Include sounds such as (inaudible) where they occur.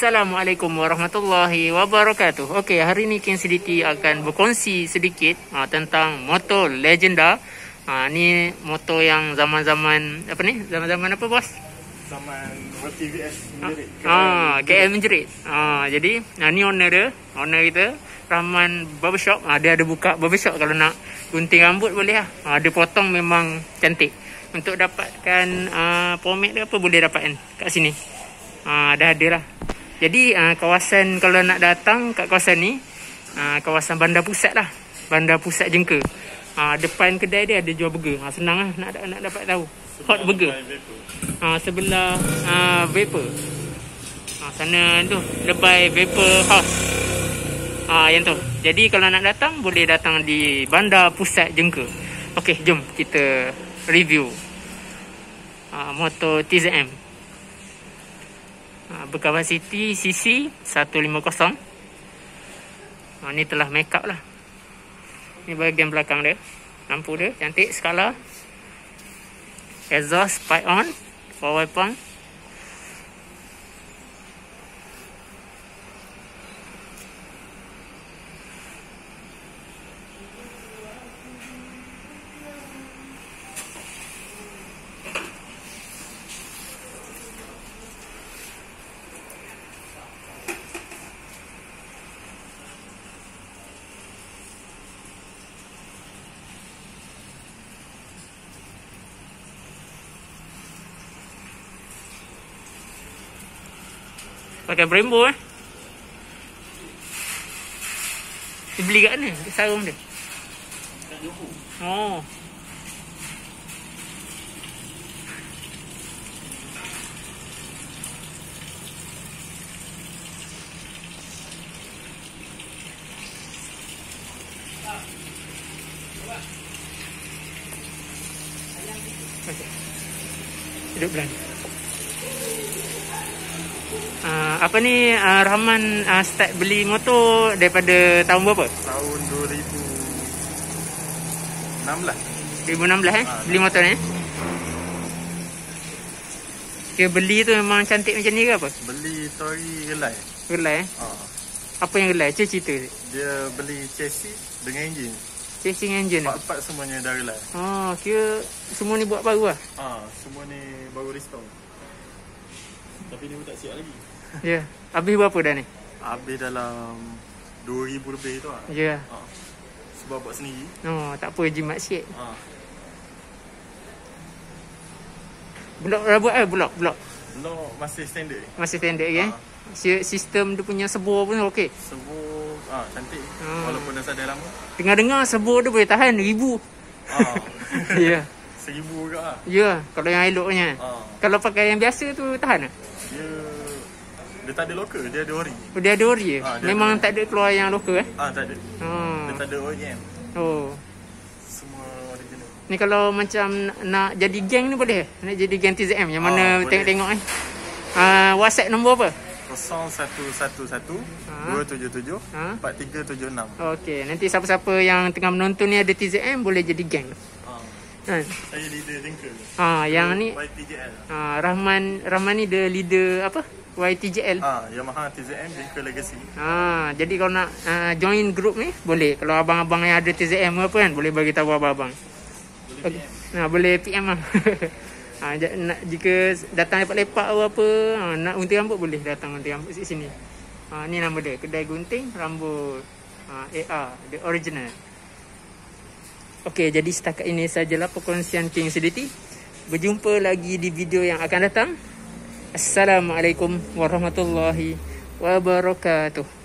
Assalamualaikum warahmatullahi wabarakatuh. Okey, hari ni King CDT akan berkongsi sedikit uh, tentang motor legenda. Uh, ni motor yang zaman-zaman apa ni? Zaman-zaman apa bos? Zaman TVS menjerit. Ah, KL menjerit. Ah, jadi uh, ni owner dia, owner kita Rahman Barbershop. Ah, dia ada buka barbershop kalau nak gunting rambut boleh lah. Ah, dia potong memang cantik. Untuk dapatkan uh, pomade dia apa boleh dapatkan kat sini. Ah, dah ada lah. Jadi uh, kawasan kalau nak datang kat kawasan ni uh, kawasan bandar pusat lah. Bandar pusat Jengka. Uh, depan kedai dia ada jual burger. Uh, senang lah nak, nak dapat tahu. Hot burger. Uh, sebelah uh, Vapor. Uh, sana tu Lebai Vapor House. Ah uh, yang tu. Jadi kalau nak datang boleh datang di Bandar Pusat Jengka. Okey, jom kita review uh, motor TZM. Ha, berkapasiti CC 150 ha, ni telah make up lah. Ni bahagian belakang dia. Lampu dia cantik skala. Exhaust pipe on forward pump Pakai Brembo eh. Dia beli kat mana? Dia sarung dia. Oh. Okay. Duduk belakang. Uh, apa ni uh, Rahman uh, start beli motor daripada tahun berapa? Tahun 2016. 2016 eh? Ah, beli motor ni? Kira beli tu memang cantik macam ni ke apa? Beli Tori gelai. Gelai eh? Ha. Apa yang gelai? Cik cerita. Dia beli chassis dengan enjin. Chasing engine. eh? Part-part semuanya dah gelai. Oh, kira semua ni buat baru lah. Ha, semua ni baru restore. Tapi ni pun tak siap lagi. Ya. Yeah. Habis berapa dah ni? Habis dalam 2000 lebih tu lah. Ya. Yeah. Ha. Sebab buat sendiri. Oh, tak apa jimat sikit. Ha. Blok dah buat eh? Blok, blok. No, masih standard. Masih standard lagi eh? Ah. Si- Sistem dia punya sebur pun okey. Sebut ah cantik. Hmm. Walaupun dah sadar lama. Dengar-dengar sebur dia boleh tahan ribu. Ah. (laughs) Ya. Seribu juga lah. Ya, kalau yang eloknya. Ah. Kalau pakai yang biasa tu tahan tak? Dia dia tak ada lokal, dia ada ori. Oh, dia ada ori? Ah, dia Memang ada. tak ada keluar yang lokal eh? Ah tak ada. Oh. Dia tak ada OEM. oh. Semua original. Ni kalau macam nak, jadi geng ni boleh? Nak jadi geng TZM yang mana boleh. tengok-tengok eh? Uh, WhatsApp nombor apa? 0111 Ah. 277 Ah. 4376. Okey, nanti siapa-siapa yang tengah menonton ni ada TZM boleh jadi geng. Ah. Kan? Saya leader Jengkel. Ha, yang ni YTJL. ha, Rahman Rahman ni dia leader apa? YTJL. Ah, Yamaha TZM Jengkel Legacy. Ha, jadi kalau nak uh, join group ni boleh. Kalau abang-abang yang ada TZM apa kan boleh bagi tahu abang-abang. Boleh Okay. PM. Nah, boleh PM lah. (laughs) ha, j- nak, jika datang lepak-lepak atau apa, ha, nak gunting rambut boleh datang gunting rambut sini. Ha, ni nama dia, kedai gunting rambut ha, AR, the original. Okey, jadi setakat ini sajalah perkongsian King Sediti. Berjumpa lagi di video yang akan datang. Assalamualaikum warahmatullahi wabarakatuh.